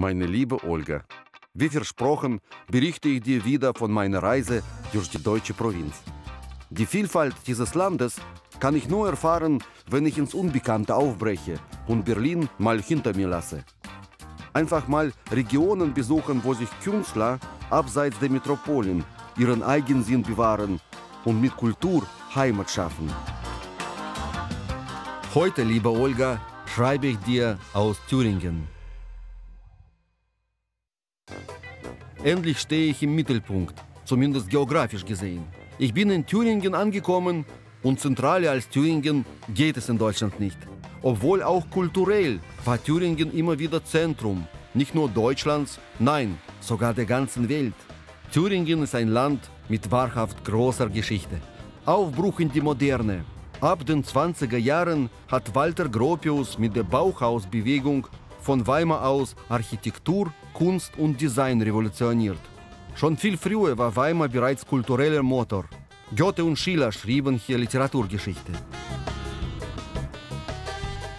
Meine liebe Olga, wie versprochen berichte ich dir wieder von meiner Reise durch die deutsche Provinz. Die Vielfalt dieses Landes kann ich nur erfahren, wenn ich ins Unbekannte aufbreche und Berlin mal hinter mir lasse. Einfach mal Regionen besuchen, wo sich Künstler abseits der Metropolen ihren Eigensinn bewahren und mit Kultur Heimat schaffen. Heute, liebe Olga, schreibe ich dir aus Thüringen. Endlich stehe ich im Mittelpunkt, zumindest geografisch gesehen. Ich bin in Thüringen angekommen und zentraler als Thüringen geht es in Deutschland nicht. Obwohl auch kulturell war Thüringen immer wieder Zentrum, nicht nur Deutschlands, nein, sogar der ganzen Welt. Thüringen ist ein Land mit wahrhaft großer Geschichte. Aufbruch in die Moderne. Ab den 20er Jahren hat Walter Gropius mit der Bauhausbewegung von Weimar aus Architektur, Kunst und Design revolutioniert. Schon viel früher war Weimar bereits kultureller Motor. Goethe und Schiller schrieben hier Literaturgeschichte.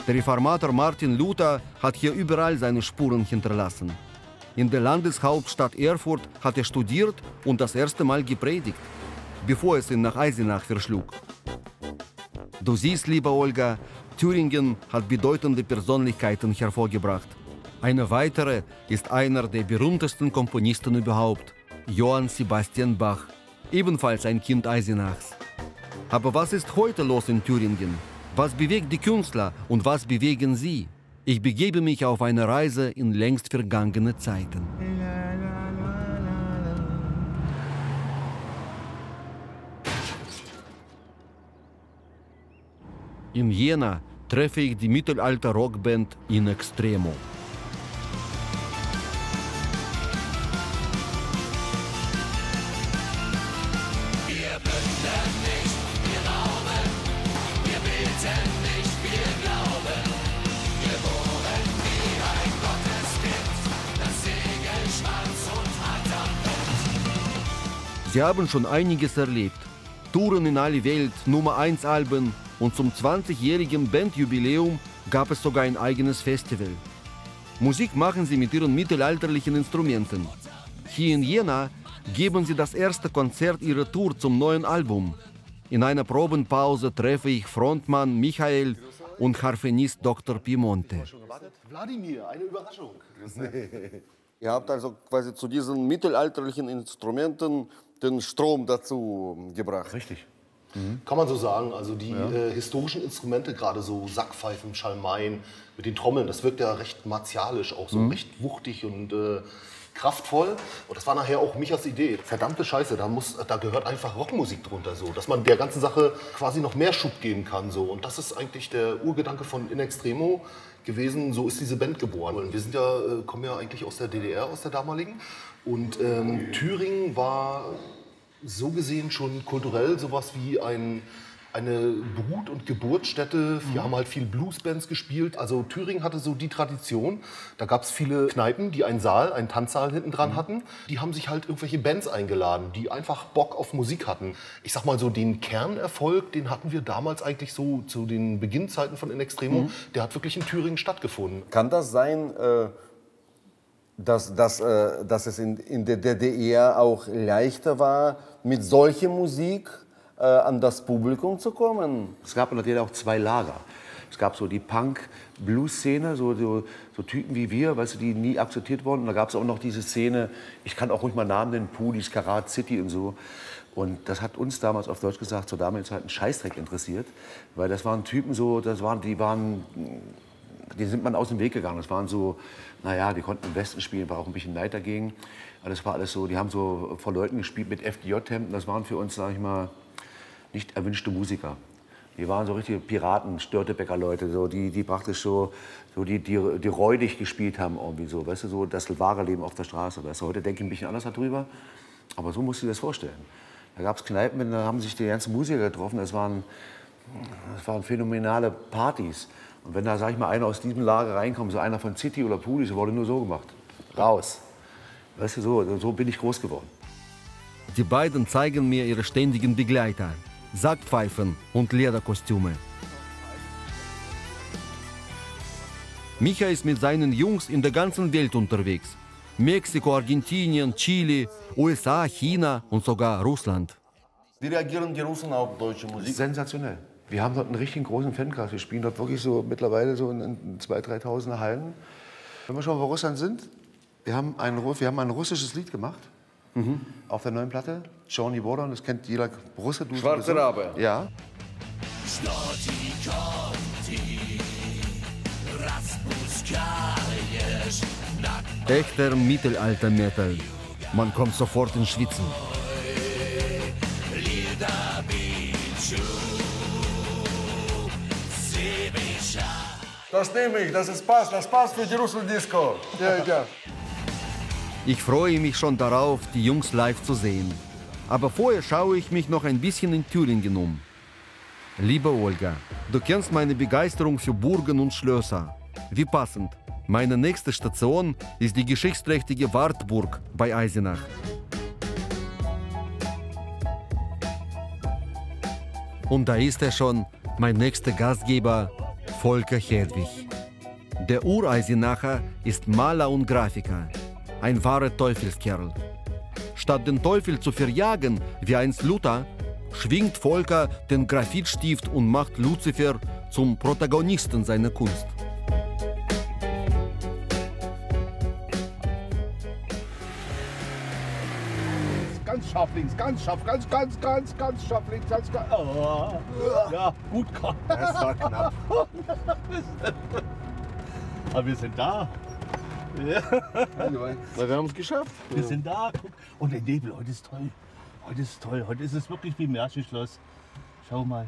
Der Reformator Martin Luther hat hier überall seine Spuren hinterlassen. In der Landeshauptstadt Erfurt hat er studiert und das erste Mal gepredigt, bevor es ihn nach Eisenach verschlug. Du siehst, liebe Olga, Thüringen hat bedeutende Persönlichkeiten hervorgebracht. Eine weitere ist einer der berühmtesten Komponisten überhaupt, Johann Sebastian Bach, ebenfalls ein Kind Eisenachs. Aber was ist heute los in Thüringen? Was bewegt die Künstler und was bewegen sie? Ich begebe mich auf eine Reise in längst vergangene Zeiten. In Jena treffe ich die Mittelalter-Rockband In Extremo. Sie haben schon einiges erlebt. Touren in alle Welt, Nummer 1 Alben und zum 20-jährigen Bandjubiläum gab es sogar ein eigenes Festival. Musik machen sie mit ihren mittelalterlichen Instrumenten. Hier in Jena geben sie das erste Konzert ihrer Tour zum neuen Album. In einer Probenpause treffe ich Frontmann Michael und Harfenist Dr. Piemonte. Wladimir, eine Überraschung. Ihr habt also quasi zu diesen mittelalterlichen Instrumenten den Strom dazu gebracht. Richtig. Kann man so sagen. Also die äh, historischen Instrumente, gerade so Sackpfeifen, Schalmeien mit den Trommeln, das wirkt ja recht martialisch, auch so recht wuchtig und äh, kraftvoll. Und das war nachher auch Michas Idee. Verdammte Scheiße, da, muss, da gehört einfach Rockmusik drunter, so, dass man der ganzen Sache quasi noch mehr Schub geben kann. So. Und das ist eigentlich der Urgedanke von In Extremo gewesen. So ist diese Band geboren. Und wir sind ja, äh, kommen ja eigentlich aus der DDR, aus der damaligen. Und ähm, Thüringen war so gesehen schon kulturell sowas wie ein, eine Brut- und Geburtsstätte. Wir haben halt viel Bluesbands gespielt. Also Thüringen hatte so die Tradition. Da gab es viele Kneipen, die einen Saal, einen Tanzsaal hinten dran hatten. Die haben sich halt irgendwelche Bands eingeladen, die einfach Bock auf Musik hatten. Ich sag mal so, den Kernerfolg, den hatten wir damals eigentlich so zu den Beginnzeiten von In Extremo. Der hat wirklich in Thüringen stattgefunden. Kann das sein, äh, dass, dass, äh, dass es in, in der DDR auch leichter war, mit solcher Musik äh, an das Publikum zu kommen? Es gab natürlich auch zwei Lager. Es gab so die Punk-Blues-Szene, so, so, so Typen wie wir, weißt du, die nie akzeptiert wurden. Und da gab es auch noch diese Szene, ich kann auch ruhig mal Namen nennen, Pulis, Karat City und so. Und das hat uns damals auf Deutsch gesagt, zur damaligen Zeit einen Scheißdreck interessiert. Weil das waren Typen so, das waren, die waren, die sind man aus dem Weg gegangen. Das waren so, naja, die konnten im Westen spielen, war auch ein bisschen Neid dagegen. Aber das war alles so, die haben so vor Leuten gespielt mit FDJ-Hemden. Das waren für uns, sag ich mal, nicht erwünschte Musiker. Die waren so richtige Piraten, Störtebäcker-Leute, so, die, die praktisch so, so die, die, die räudig gespielt haben, irgendwie so, weißt du, so das wahre Leben auf der Straße. Weißt du. Heute denke ich ein bisschen anders darüber, aber so musst du dir das vorstellen. Da gab es Kneipen, da haben sich die ganzen Musiker getroffen, das waren, waren phänomenale Partys. Und wenn da, sag ich mal, einer aus diesem Lager reinkommt, so einer von City oder Puli, so wurde nur so gemacht. Raus. Weißt du, so, so bin ich groß geworden. Die beiden zeigen mir ihre ständigen Begleiter, Sackpfeifen und Lederkostüme. Micha ist mit seinen Jungs in der ganzen Welt unterwegs. Mexiko, Argentinien, Chile, USA, China und sogar Russland. Wie reagieren die Russen auf deutsche Musik? Sensationell. Wir haben dort einen richtig großen Fankreis. Wir spielen dort wirklich so mittlerweile so in 2.000, 3.000 Hallen. Wenn wir schon bei Russland sind, wir haben ein, wir haben ein russisches Lied gemacht. Mhm. Auf der neuen Platte. Johnny Border, das kennt jeder Russe. Du Schwarze Rabe. Ja. Echter Mittelalter-Metal. Man kommt sofort ins Schwitzen. Das nehme ich, das ist Pass, das passt für die Russell-Disco. Ja, ja. Ich freue mich schon darauf, die Jungs live zu sehen. Aber vorher schaue ich mich noch ein bisschen in Thüringen um. Liebe Olga, du kennst meine Begeisterung für Burgen und Schlösser. Wie passend. Meine nächste Station ist die geschichtsträchtige Wartburg bei Eisenach. Und da ist er schon, mein nächster Gastgeber, Volker Hedwig. Der Ureisenacher ist Maler und Grafiker, ein wahrer Teufelskerl. Statt den Teufel zu verjagen, wie einst Luther, schwingt Volker den Graphitstift und macht Luzifer zum Protagonisten seiner Kunst. Ganz scharf links, ganz scharf, ganz, ganz, ganz, ganz scharf links, ganz, ganz. Oh. Ja, gut, Das war knapp. Aber wir sind da. Ja. wir haben es geschafft. Wir sind da. Guck. Und der Nebel, heute ist toll. Heute ist toll. Heute ist es wirklich wie ein Märchenschloss. Schau mal.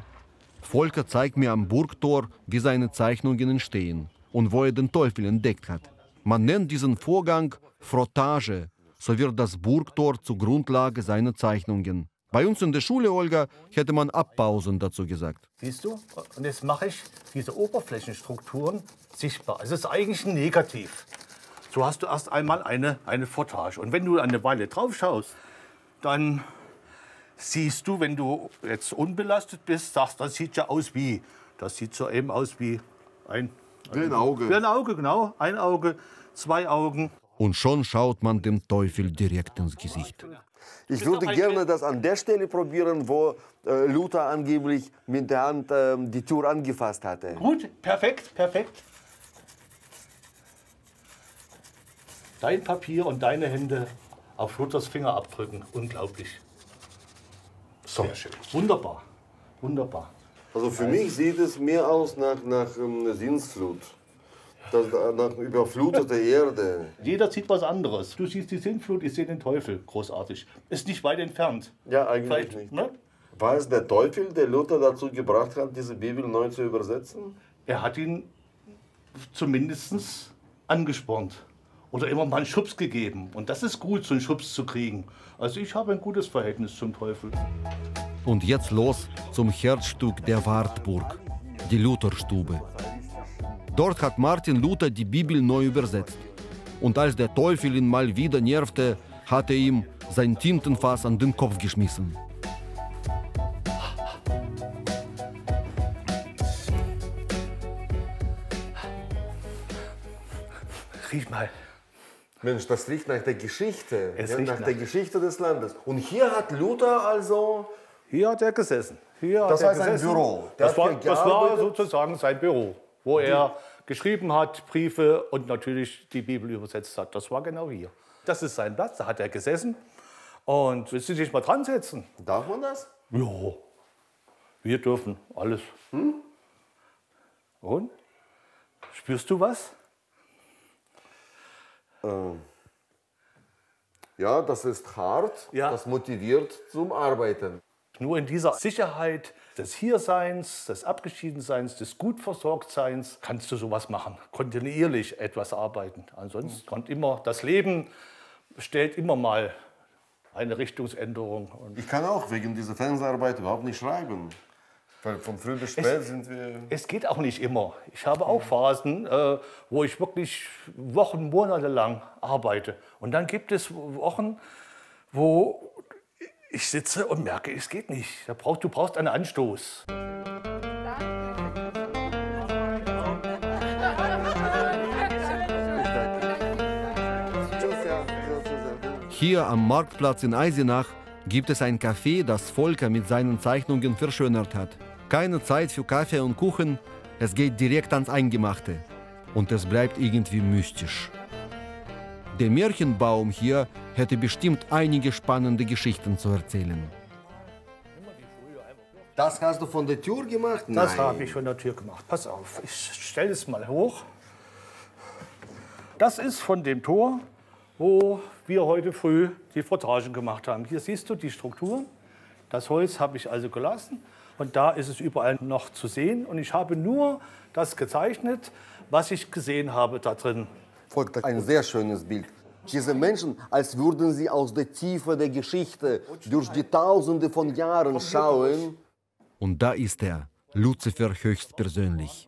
Volker zeigt mir am Burgtor, wie seine Zeichnungen entstehen und wo er den Teufel entdeckt hat. Man nennt diesen Vorgang Frottage. So wird das Burgtor zur Grundlage seiner Zeichnungen. Bei uns in der Schule, Olga, hätte man Abpausen dazu gesagt. Siehst du? Und jetzt mache ich diese Oberflächenstrukturen sichtbar. Es ist eigentlich ein Negativ. So hast du erst einmal eine, eine Frottage. Und wenn du eine Weile drauf schaust, dann siehst du, wenn du jetzt unbelastet bist, sagst, das sieht ja aus wie. Das sieht so eben aus wie ein, Wie ein Auge. Wie ein Auge, genau. Ein Auge, zwei Augen. Und schon schaut man dem Teufel direkt ins Gesicht. Ich würde gerne das an der Stelle probieren, wo äh, Luther angeblich mit der Hand äh, die Tür angefasst hatte. Gut, perfekt, perfekt. Dein Papier und deine Hände auf Luthers Finger abdrücken. Unglaublich. So, wunderbar. Wunderbar. Also für mich sieht es mehr aus nach, nach ähm, Sinnsflut. Das, nach überfluteter Erde. Jeder sieht was anderes. Du siehst die Sintflut, ich sehe den Teufel. Großartig. Ist nicht weit entfernt. Ja, eigentlich Vielleicht, nicht. ne? War es der Teufel, der Luther dazu gebracht hat, diese Bibel neu zu übersetzen? Er hat ihn zumindest angespornt. Oder immer mal einen Schubs gegeben. Und das ist gut, so einen Schubs zu kriegen. Also ich habe ein gutes Verhältnis zum Teufel. Und jetzt los zum Herzstück der Wartburg, die Lutherstube. Dort hat Martin Luther die Bibel neu übersetzt. Und als der Teufel ihn mal wieder nervte, hat er ihm sein Tintenfass an den Kopf geschmissen. Riech mal. Mensch, das riecht nach der Geschichte, Es ja, riecht nach, nach- der Geschichte des Landes. Und hier hat Luther also, Hier hat er gesessen. Hier Das hat er heißt ein gesessen. Büro. Der Das war, das war sozusagen sein Büro, wo er geschrieben hat, Briefe und natürlich die Bibel übersetzt hat. Das war genau hier. Das ist sein Platz, da hat er gesessen. Und willst du dich mal dran setzen? darf man das? Ja, wir dürfen alles. Hm? Und? Spürst du was? Ja, das ist hart, Ja. das motiviert zum Arbeiten. Nur in dieser Sicherheit des Hierseins, des Abgeschiedenseins, des Gutversorgtseins kannst du sowas machen. Kontinuierlich etwas arbeiten. Ansonsten kommt immer, das Leben stellt immer mal eine Richtungsänderung. Ich kann auch wegen dieser Fernseharbeit überhaupt nicht schreiben. Weil von früh bis spät es, sind wir. Es geht auch nicht immer. Ich habe auch Phasen, äh, wo ich wirklich Wochen, Monate lang arbeite. Und dann gibt es Wochen, wo ich sitze und merke, es geht nicht. Da brauchst, du brauchst einen Anstoß. Hier am Marktplatz in Eisenach gibt es ein Café, das Volker mit seinen Zeichnungen verschönert hat. Keine Zeit für Kaffee und Kuchen, es geht direkt ans Eingemachte. Und es bleibt irgendwie mystisch. Der Märchenbaum hier hätte bestimmt einige spannende Geschichten zu erzählen. Das hast du von der Tür gemacht? Das Nein. habe ich von der Tür gemacht. Pass auf, ich stelle es mal hoch. Das ist von dem Tor, wo wir heute früh die Frottagen gemacht haben. Hier siehst du die Strukturen. Das Holz habe ich also gelassen und da ist es überall noch zu sehen. Und ich habe nur das gezeichnet, was ich gesehen habe da drin. Volker, ein sehr schönes Bild. Diese Menschen, als würden sie aus der Tiefe der Geschichte durch die Tausende von Jahren schauen. Und da ist er, Luzifer höchstpersönlich.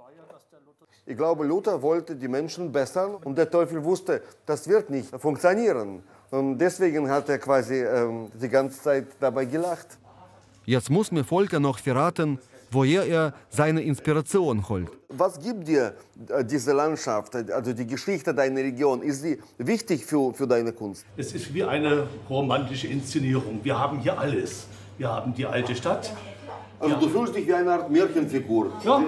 Ich glaube, Luther wollte die Menschen bessern und der Teufel wusste, das wird nicht funktionieren. Und deswegen hat er quasi ähm, die ganze Zeit dabei gelacht. Jetzt muss mir Volker noch verraten, woher er seine Inspiration holt. Was gibt dir äh, diese Landschaft, also die Geschichte deiner Region? Ist sie wichtig für, für deine Kunst? Es ist wie eine romantische Inszenierung. Wir haben hier alles. Wir haben die alte Stadt. Also du fühlst dich wie eine Art Märchenfigur. Ja.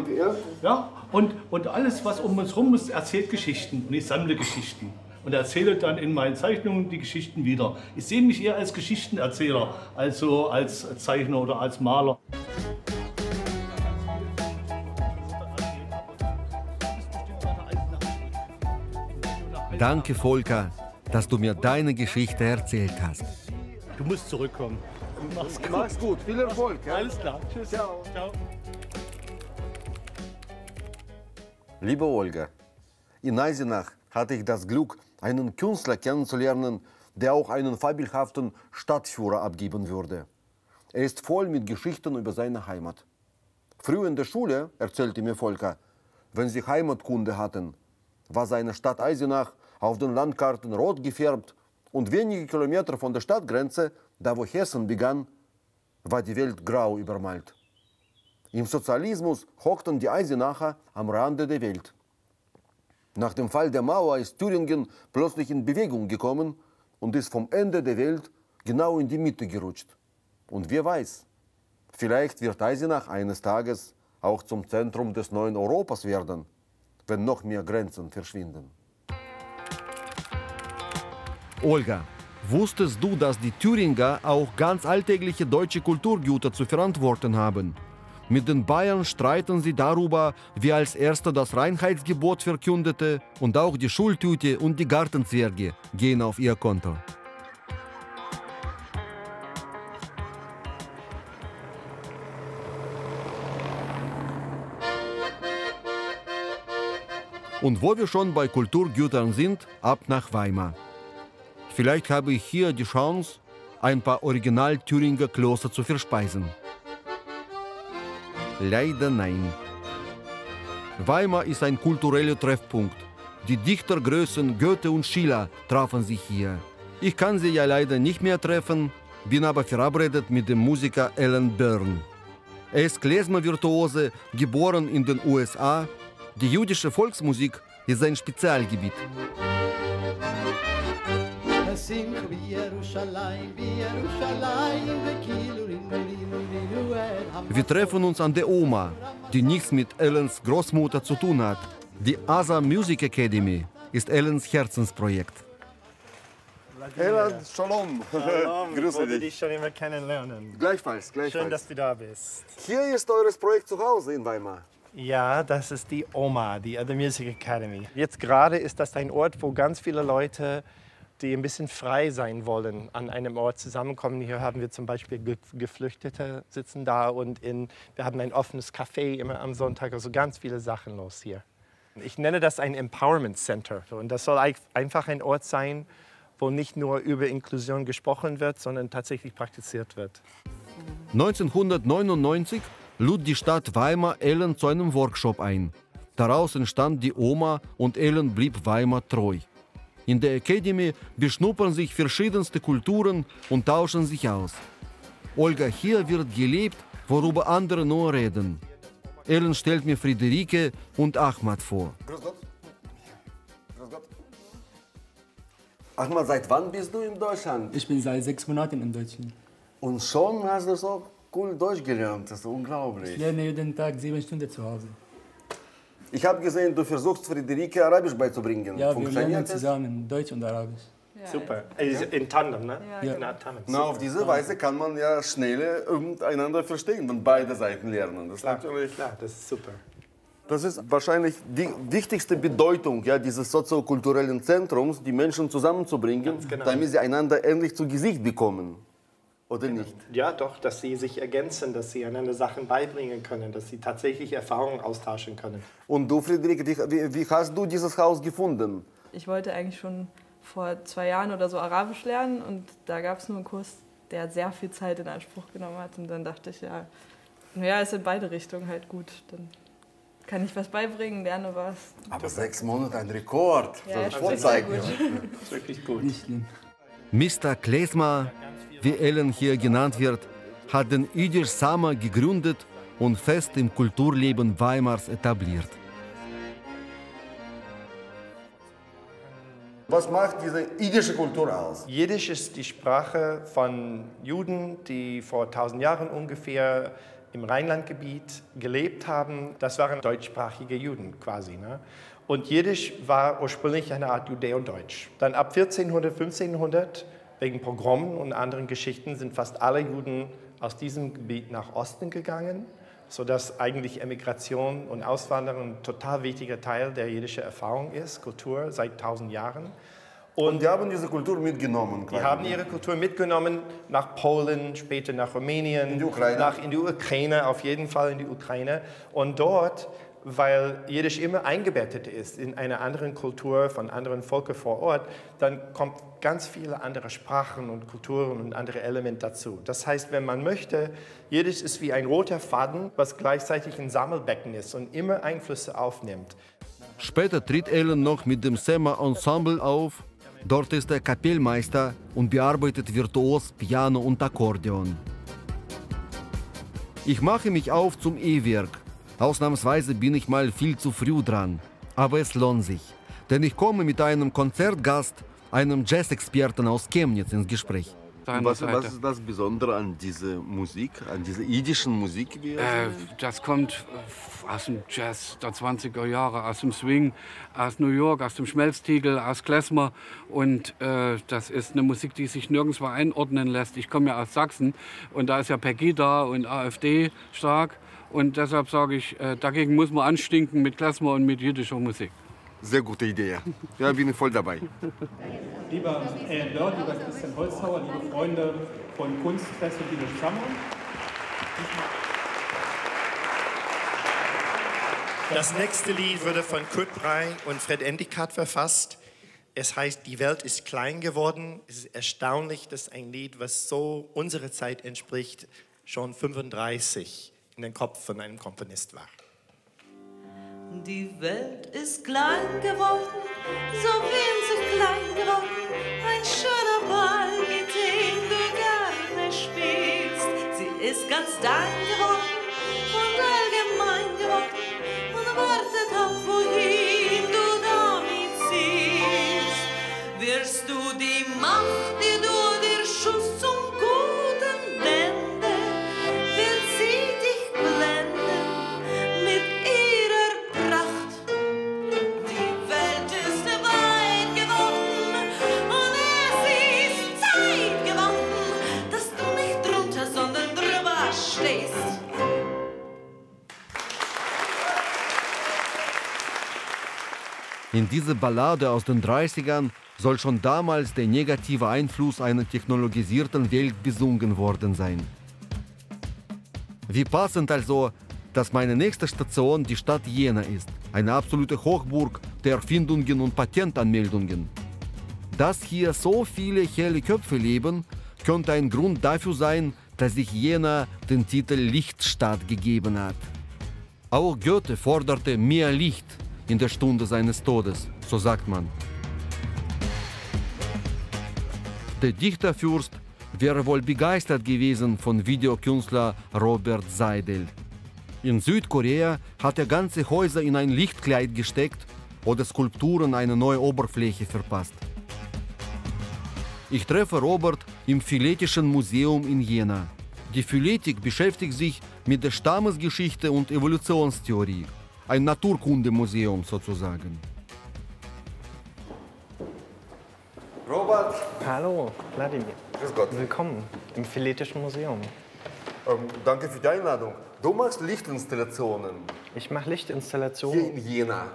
Ja, und, und alles, was um uns herum ist, erzählt Geschichten. Und ich sammle Geschichten. Und erzähle dann in meinen Zeichnungen die Geschichten wieder. Ich sehe mich eher als Geschichtenerzähler, also als Zeichner oder als Maler. Danke, Volker, dass du mir deine Geschichte erzählt hast. Du musst zurückkommen. Mach's gut. Mach's gut, viel Erfolg. Ja? Alles klar. Tschüss. Ciao. Ciao. Liebe Olga, in Eisenach hatte ich das Glück, einen Künstler kennenzulernen, der auch einen fabelhaften Stadtführer abgeben würde. Er ist voll mit Geschichten über seine Heimat. Früher in der Schule, erzählte mir Volker, wenn sie Heimatkunde hatten, war seine Stadt Eisenach auf den Landkarten rot gefärbt und wenige Kilometer von der Stadtgrenze, da wo Hessen begann, war die Welt grau übermalt. Im Sozialismus hockten die Eisenacher am Rande der Welt. Nach dem Fall der Mauer ist Thüringen plötzlich in Bewegung gekommen und ist vom Ende der Welt genau in die Mitte gerutscht. Und wer weiß, vielleicht wird Eisenach eines Tages auch zum Zentrum des neuen Europas werden, wenn noch mehr Grenzen verschwinden. Olga, wusstest du, dass die Thüringer auch ganz alltägliche deutsche Kulturgüter zu verantworten haben? Mit den Bayern streiten sie darüber, wer als erster das Reinheitsgebot verkündete und auch die Schultüte und die Gartenzwerge gehen auf ihr Konto. Und wo wir schon bei Kulturgütern sind, ab nach Weimar. Vielleicht habe ich hier die Chance, ein paar Original-Thüringer Kloster zu verspeisen. Leider nein. Weimar ist ein kultureller Treffpunkt. Die Dichtergrößen Goethe und Schiller trafen sich hier. Ich kann sie ja leider nicht mehr treffen, bin aber verabredet mit dem Musiker Alan Byrne. Er ist Klezmer-Virtuose, geboren in den USA. Die jüdische Volksmusik ist sein Spezialgebiet. שמחה בירושלים, בירושלים, וכאילו רינו רינו רינו את Wir treffen uns an der Oma, die nichts mit Ellens Großmutter zu tun hat. Die ASA Music Academy ist Ellens Herzensprojekt. Elan, Shalom. Ich Grüße wollte dich. dich schon immer kennenlernen. Gleichfalls, Schön, gleichfalls. dass du da bist. Hier ist eures Projekt zu Hause in Weimar. Ja, das ist die OMA, die Other Music Academy. Jetzt gerade ist das ein Ort, wo ganz viele Leute, die ein bisschen frei sein wollen, an einem Ort zusammenkommen. Hier haben wir zum Beispiel Ge Geflüchtete sitzen da und in, wir haben ein offenes Café immer am Sonntag. Also ganz viele Sachen los hier. Ich nenne das ein Empowerment Center. Und das soll einfach ein Ort sein, wo nicht nur über Inklusion gesprochen wird, sondern tatsächlich praktiziert wird. 1999 lud die Stadt Weimar Ellen zu einem Workshop ein. Daraus entstand die Oma und Ellen blieb Weimar treu. In der Academy beschnuppern sich verschiedenste Kulturen und tauschen sich aus. Olga, hier wird gelebt, worüber andere nur reden. Ellen stellt mir Friederike und Ahmad vor. Ahmad, seit wann bist du in Deutschland? Ich bin seit sechs Monaten in Deutschland. Und schon hast du so cool Deutsch gelernt. Das ist unglaublich. Ich lerne jeden Tag sieben Stunden zu Hause. Ich habe gesehen, du versuchst Friederike Arabisch beizubringen. Ja, wir Funktioniert lernen zusammen Deutsch und Arabisch. Super. Also In Tandem, ne? Ja. In Tandem. Na, auf diese Weise kann man ja schneller einander verstehen, wenn beide Seiten lernen. Das ist natürlich Klar, das ist super. Das ist wahrscheinlich die wichtigste Bedeutung ja, dieses soziokulturellen Zentrums, die Menschen zusammenzubringen, genau. damit sie einander endlich zu Gesicht bekommen. Oder nicht? Ja, doch, dass sie sich ergänzen, dass sie einander Sachen beibringen können, dass sie tatsächlich Erfahrungen austauschen können. Und du, Friederike, wie, wie, hast du dieses Haus gefunden? Ich wollte eigentlich schon vor zwei Jahren oder so Arabisch lernen und da gab es nur einen Kurs, der sehr viel Zeit in Anspruch genommen hat. Und dann dachte ich, ja, naja, ist in beide Richtungen halt gut. Dann kann ich was beibringen, lerne was. Aber sechs Monate ein Rekord. Ja, das ist. Das ist wirklich gut. Nicht schlimm. Mr. Klesma, wie Ellen hier genannt wird, hat den Yiddish Summer gegründet und fest im Kulturleben Weimars etabliert. Was macht diese idyische Kultur aus? Jiddisch ist die Sprache von Juden, die vor 1000 Jahren ungefähr im Rheinlandgebiet gelebt haben. Das waren deutschsprachige Juden quasi. Ne? Und Jiddisch war ursprünglich eine Art Judäodeutsch. Dann ab 1400, 1500, wegen Pogromen und anderen Geschichten, sind fast alle Juden aus diesem Gebiet nach Osten gegangen, sodass eigentlich Emigration und Auswanderung ein total wichtiger Teil der jiddischen Erfahrung ist, Kultur seit 1000 Jahren. Und die haben diese Kultur mitgenommen. Die haben ihre Kultur mitgenommen nach Polen, später nach Rumänien, In die Ukraine. nach in die Ukraine, auf jeden Fall in die Ukraine. Und dort, weil Jiddisch immer eingebettet ist in eine andere Kultur von anderen Völkern vor Ort, dann kommt ganz viele andere Sprachen und Kulturen und andere Elemente dazu. Das heißt, wenn man möchte, Jiddisch ist wie ein roter Faden, was gleichzeitig ein Sammelbecken ist und immer Einflüsse aufnimmt. Später tritt Ellen noch mit dem Sema Ensemble auf. Dort ist er Kapellmeister und bearbeitet virtuos Piano und Akkordeon. Ich mache mich auf zum E-Werk. Ausnahmsweise bin ich mal viel zu früh dran. Aber es lohnt sich. Denn ich komme mit einem Konzertgast, einem Jazzexperten aus Chemnitz ins Gespräch. Was, was ist das Besondere an dieser Musik, an dieser idyschen Musik? Wie Äh, das kommt äh, aus dem Jazz der 20er Jahre, aus dem Swing, aus New York, aus dem Schmelztiegel, aus Klezmer. Und äh, das ist eine Musik, die sich nirgendwo einordnen lässt. Ich komme ja aus Sachsen und da ist ja Pegida und AfD stark. Und deshalb sage ich, äh, dagegen muss man anstinken mit Klezmer und mit jüdischer Musik. Sehr gute Idee. Ja, bin ich voll dabei. Lieber äh, Lord, lieber Christian Holzhauer, liebe Freunde von Kunstfest und Jiddisch Summer. Das nächste Lied wurde von Kurt Brey und Fred Endicott verfasst. Es heißt, die Welt ist klein geworden. Es ist erstaunlich, dass ein Lied, was so unserer Zeit entspricht, schon 35 in den Kopf von einem Komponist war. Die Welt ist klein geworden, so winzig klein geworden. Ein schöner Ball, mit dem du gerne spielst. Sie ist ganz dein geworden In dieser Ballade aus den 30ern soll schon damals der negative Einfluss einer technologisierten Welt besungen worden sein. Wie passend also, dass meine nächste Station die Stadt Jena ist, eine absolute Hochburg der Erfindungen und Patentanmeldungen. Dass hier so viele helle Köpfe leben, könnte ein Grund dafür sein, dass sich Jena den Titel Lichtstadt gegeben hat. Auch Goethe forderte mehr Licht in der Stunde seines Todes, so sagt man. Der Dichterfürst wäre wohl begeistert gewesen von Videokünstler Robert Seidel. In Südkorea hat er ganze Häuser in ein Lichtkleid gesteckt oder Skulpturen eine neue Oberfläche verpasst. Ich treffe Robert im Philetischen Museum in Jena. Die Philetik beschäftigt sich mit der Stammesgeschichte und Evolutionstheorie. Ein Naturkundemuseum sozusagen. Robert, Hallo, Wladimir. grüß Gott. Willkommen im Philetischen Museum. Ähm, danke für die Einladung. Du machst Lichtinstallationen Ich mache hier Lichtinstallationen in Jena.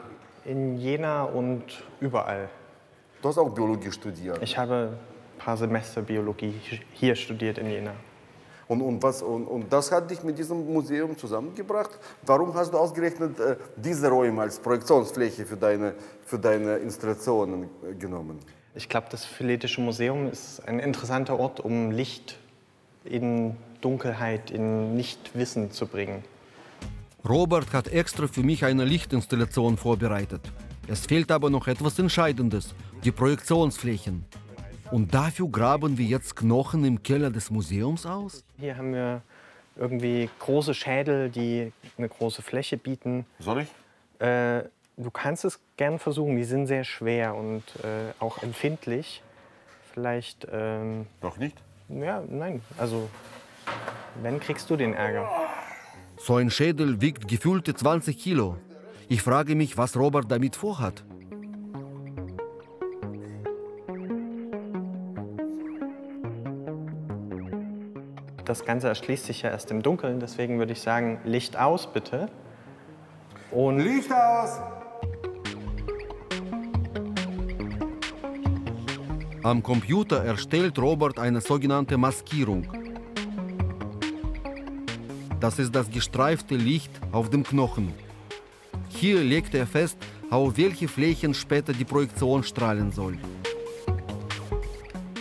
in Jena und überall. Du hast auch Biologie studiert. Ich habe ein paar Semester Biologie hier studiert in Jena. Und, und, was, und, und das hat dich mit diesem Museum zusammengebracht. Warum hast du ausgerechnet äh, diese Räume als Projektionsfläche für deine, für deine Installationen äh, genommen? Ich glaube, das Philetische Museum ist ein interessanter Ort, um Licht in Dunkelheit, in Nichtwissen zu bringen. Robert hat extra für mich eine Lichtinstallation vorbereitet. Es fehlt aber noch etwas Entscheidendes, die Projektionsflächen. Und dafür graben wir jetzt Knochen im Keller des Museums aus? Hier haben wir irgendwie große Schädel, die eine große Fläche bieten. Soll ich? Äh, du kannst es gern versuchen. Die sind sehr schwer und äh, auch empfindlich. Vielleicht. Ähm, Doch nicht? ja, nein. Also, wenn kriegst du den Ärger. So ein Schädel wiegt gefühlte 20 Kilo. Ich frage mich, was Robert damit vorhat. Das Ganze erschließt sich ja erst im Dunkeln. Deswegen würde ich sagen, Licht aus bitte. Und Licht aus! Am Computer erstellt Robert eine sogenannte Maskierung. Das ist das gestreifte Licht auf dem Knochen. Hier legt er fest, auf welche Flächen später die Projektion strahlen soll.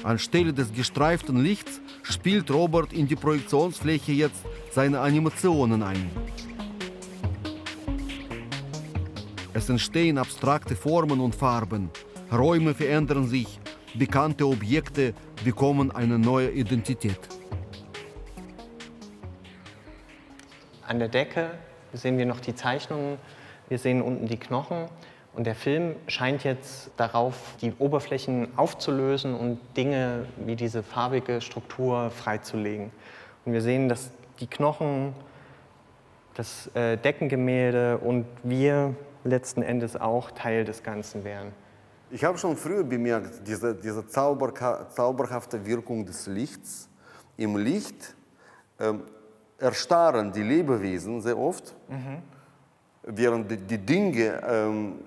Anstelle des gestreiften Lichts spielt Robert in die Projektionsfläche jetzt seine Animationen ein. Es entstehen abstrakte Formen und Farben. Räume verändern sich. Bekannte Objekte bekommen eine neue Identität. An der Decke sehen wir noch die Zeichnungen. Wir sehen unten die Knochen. Und der Film scheint jetzt darauf, die Oberflächen aufzulösen und Dinge wie diese farbige Struktur freizulegen. Und wir sehen, dass die Knochen, das äh, Deckengemälde und wir letzten Endes auch Teil des Ganzen wären. Ich habe schon früher bemerkt, diese, diese zauberha zauberhafte Wirkung des Lichts. Im Licht ähm, erstarren die Lebewesen sehr oft, während die, die Dinge ähm,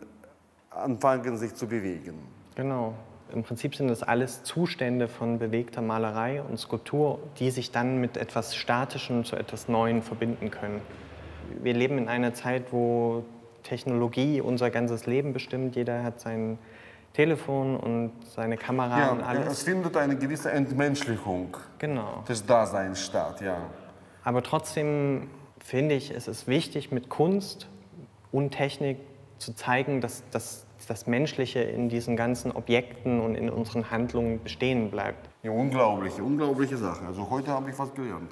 anfangen sich zu bewegen. Genau. Im Prinzip sind das alles Zustände von bewegter Malerei und Skulptur, die sich dann mit etwas Statischem zu etwas Neuem verbinden können. Wir leben in einer Zeit, wo Technologie unser ganzes Leben bestimmt. Jeder hat sein Telefon und seine Kamera und Ja, alles. es findet eine gewisse Entmenschlichung Genau. des Daseins statt, ja. Aber trotzdem finde ich, es ist wichtig, mit Kunst und Technik zu zeigen, dass, dass das Menschliche in diesen ganzen Objekten und in unseren Handlungen bestehen bleibt. ja. Unglaubliche, unglaubliche Sache. Also heute habe ich was gelernt.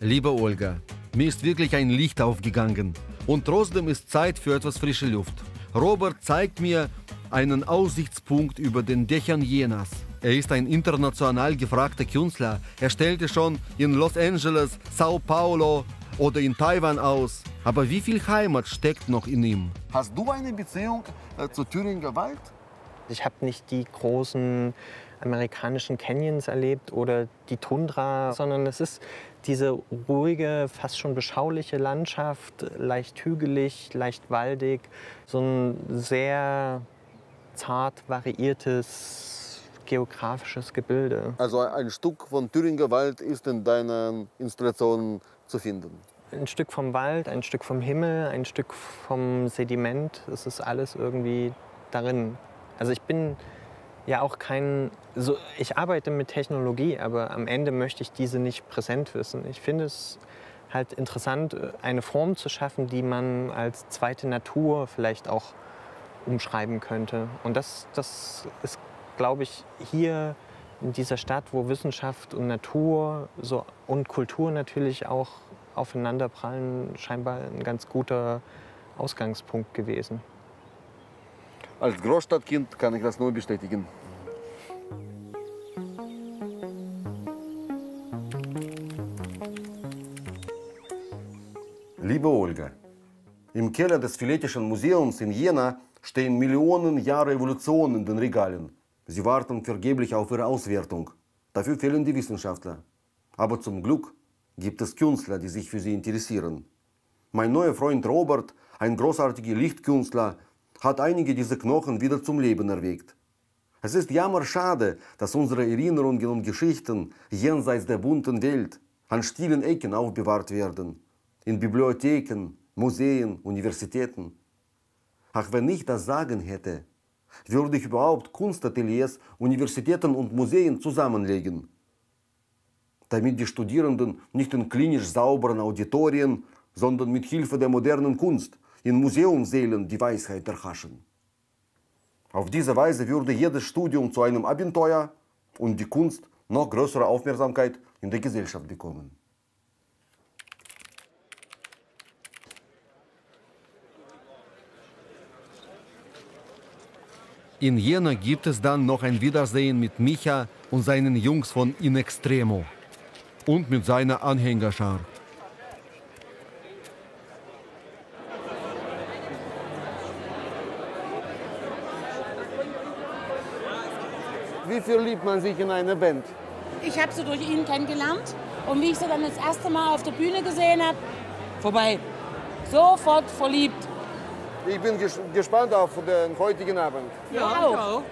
Liebe Olga, mir ist wirklich ein Licht aufgegangen. Und trotzdem ist Zeit für etwas frische Luft. Robert zeigt mir einen Aussichtspunkt über den Dächern Jenas. Er ist ein international gefragter Künstler. Er stellte schon in Los Angeles, Sao Paulo oder in Taiwan aus. Aber wie viel Heimat steckt noch in ihm? Hast du eine Beziehung äh, zu Thüringer Wald? Ich habe nicht die großen amerikanischen Canyons erlebt oder die Tundra, sondern es ist diese ruhige, fast schon beschauliche Landschaft, leicht hügelig, leicht waldig, so ein sehr zart variiertes geografisches Gebilde. Also ein Stück von Thüringer Wald ist in deinen Installationen zu finden. Ein Stück vom Wald, ein Stück vom Himmel, ein Stück vom Sediment, es ist alles irgendwie darin. Also ich bin ja auch kein, so, ich arbeite mit Technologie, aber am Ende möchte ich diese nicht präsent wissen. Ich finde es halt interessant, eine Form zu schaffen, die man als zweite Natur vielleicht auch umschreiben könnte. Und das, das ist, glaube ich, hier in dieser Stadt, wo Wissenschaft und Natur so, und Kultur natürlich auch aufeinanderprallen, scheinbar ein ganz guter Ausgangspunkt gewesen. Als Großstadtkind kann ich das nur bestätigen. Liebe Olga, im Keller des Philetischen Museums in Jena stehen Millionen Jahre Evolution in den Regalen. Sie warten vergeblich auf ihre Auswertung. Dafür fehlen die Wissenschaftler. Aber zum Glück gibt es Künstler, die sich für sie interessieren. Mein neuer Freund Robert, ein großartiger Lichtkünstler, hat einige dieser Knochen wieder zum Leben erweckt. Es ist jammerschade, dass unsere Erinnerungen und Geschichten jenseits der bunten Welt an stillen Ecken aufbewahrt werden. In Bibliotheken, Museen, Universitäten. Ach, wenn ich das Sagen hätte, würde ich überhaupt Kunstateliers, Universitäten und Museen zusammenlegen damit die Studierenden nicht in klinisch sauberen Auditorien, sondern mit Hilfe der modernen Kunst in Museumssälen die Weisheit erhaschen. Auf diese Weise würde jedes Studium zu einem Abenteuer und die Kunst noch größere Aufmerksamkeit in der Gesellschaft bekommen. In Jena gibt es dann noch ein Wiedersehen mit Micha und seinen Jungs von In Extremo und mit seiner Anhängerschar. Wie verliebt man sich in eine Band? Ich habe sie durch ihn kennengelernt und wie ich sie dann das erste Mal auf der Bühne gesehen habe, vorbei. Sofort verliebt. Ich bin ges gespannt auf den heutigen Abend. Ja, auch.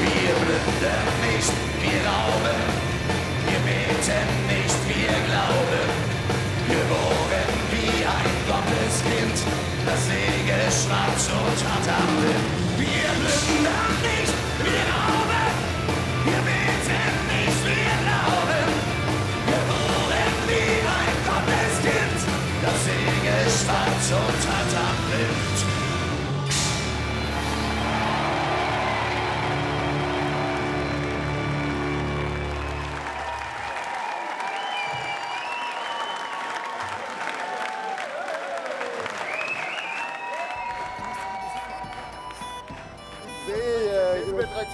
Wir blünden nicht, wir glauben. Wir beten das Segel schwarz und hart am Wind. Wir blünden nicht, wir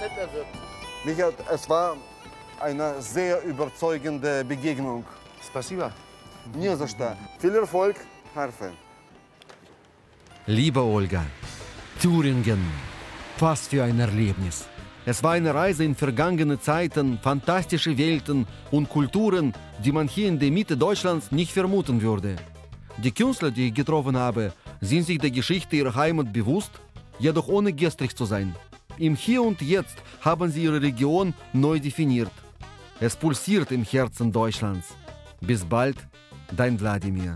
Sehr über drei Cent wird. Michael, es war eine sehr überzeugende Begegnung. Спасибо. Не за что. Viel Erfolg, Harfe. Liebe Olga, Thüringen, was für ein Erlebnis. Es war eine Reise in vergangene Zeiten, fantastische Welten und Kulturen, die man hier in der Mitte Deutschlands nicht vermuten würde. Die Künstler, die ich getroffen habe, sind sich der Geschichte ihrer Heimat bewusst, jedoch ohne gestrig zu sein. Im Hier und Jetzt haben sie ihre Region neu definiert. Es pulsiert im Herzen Deutschlands. Bis bald, dein Wladimir.